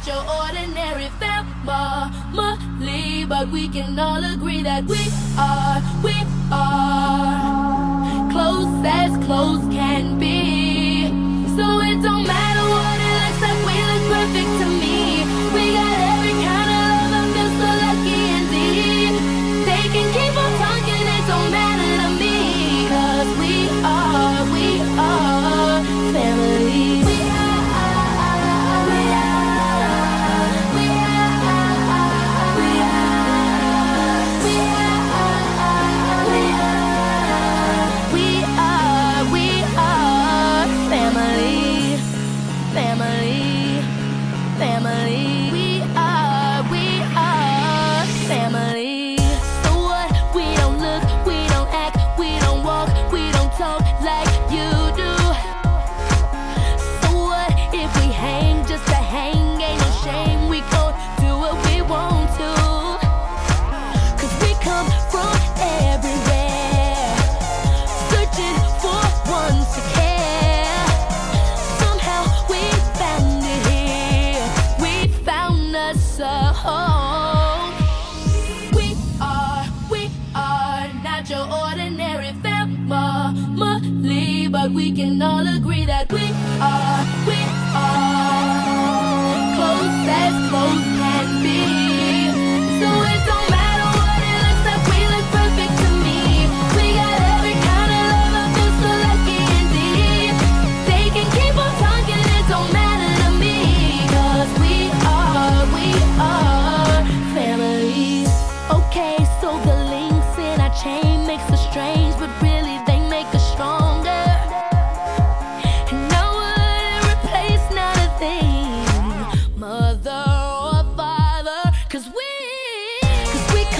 not your ordinary family, but we can all agree that we are, we are close as close. but we can all agree that we are. We